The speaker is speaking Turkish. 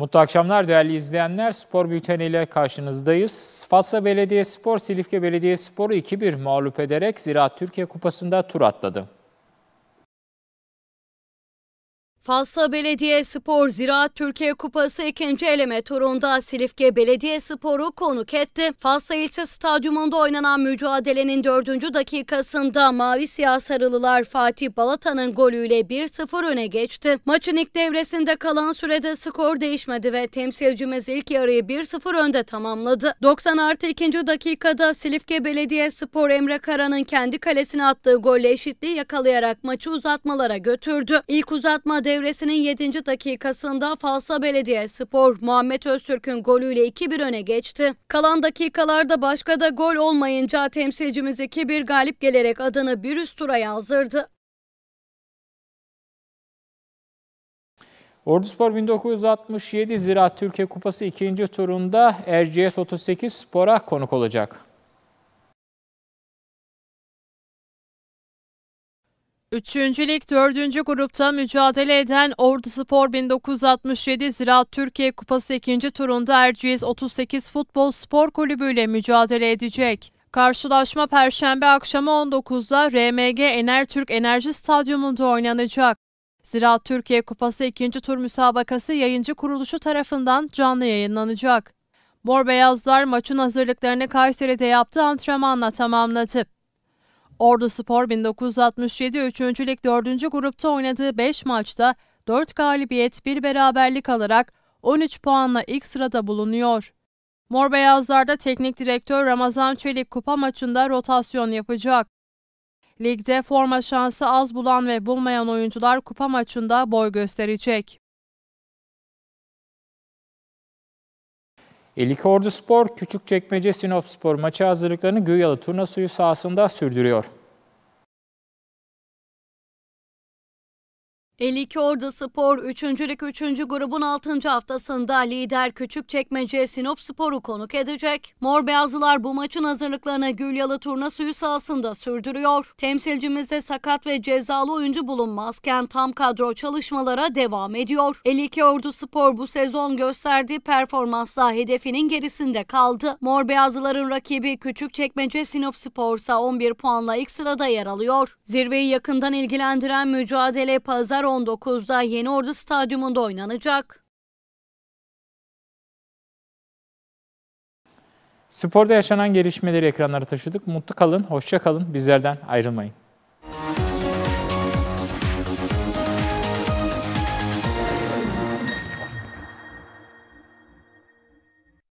Mutlu akşamlar değerli izleyenler. Spor bülteniyle karşınızdayız. Fatsa Belediyespor, Silifke Belediyespor'u 2-1 mağlup ederek Ziraat Türkiye Kupası'nda tur atladı. Fatsa Belediyespor Ziraat Türkiye Kupası ikinci eleme turunda Silifke Belediyespor'u konuk etti. Fatsa ilçe stadyumunda oynanan mücadelenin dördüncü dakikasında Mavi Siyah Sarılılar Fatih Balata'nın golüyle 1-0 öne geçti. Maçın ilk devresinde kalan sürede skor değişmedi ve temsilcimiz ilk yarıyı 1-0 önde tamamladı. 90 artı 2. dakikada Silifke Belediyespor Emre Kara'nın kendi kalesine attığı golle eşitliği yakalayarak maçı uzatmalara götürdü. İlk uzatma devresinin 7. dakikasında Falsa Belediyespor Muhammed Öztürk'ün golüyle 2-1 öne geçti. Kalan dakikalarda başka da gol olmayınca temsilcimiz 2-1 galip gelerek adını bir üst tura yazdırdı. Orduspor 1967 Ziraat Türkiye Kupası ikinci turunda Erciyes 38 Spor'a konuk olacak. Üçüncü Lig 4. grupta mücadele eden Ordu Spor 1967 Ziraat Türkiye Kupası ikinci turunda Erciyes 38 Futbol Spor Kulübü ile mücadele edecek. Karşılaşma Perşembe akşamı 19'da RMG Enertürk Enerji Stadyumunda oynanacak. Ziraat Türkiye Kupası ikinci tur müsabakası yayıncı kuruluşu tarafından canlı yayınlanacak. Mor Beyazlar maçın hazırlıklarını Kayseri'de yaptığı antrenmanla tamamladı. Ordu Spor 1967 3. Lig 4. grupta oynadığı 5 maçta 4 galibiyet 1 beraberlik alarak 13 puanla ilk sırada bulunuyor. Mor Beyazlar'da teknik direktör Ramazan Çelik kupa maçında rotasyon yapacak. Ligde forma şansı az bulan ve bulmayan oyuncular kupa maçında boy gösterecek. 52 Orduspor, Küçükçekmece Sinopspor maçı hazırlıklarını Güyalı Turna Suyu sahasında sürdürüyor. 52 Ordu Spor 3. Lig 3. grubun 6. haftasında lider Küçükçekmece Sinop Spor'u konuk edecek. Mor Beyazlılar bu maçın hazırlıklarını Gülyalı Turna Suyu sahasında sürdürüyor. Temsilcimizde sakat ve cezalı oyuncu bulunmazken tam kadro çalışmalara devam ediyor. 52 Ordu Spor bu sezon gösterdiği performansla hedefinin gerisinde kaldı. Mor Beyazlıların rakibi Küçükçekmece Sinop Spor ise 11 puanla ilk sırada yer alıyor. Zirveyi yakından ilgilendiren mücadele pazar 19'da Yeni Ordu Stadyumunda oynanacak. Sporda yaşanan gelişmeleri ekranlara taşıdık. Mutlu kalın, hoşça kalın, bizlerden ayrılmayın.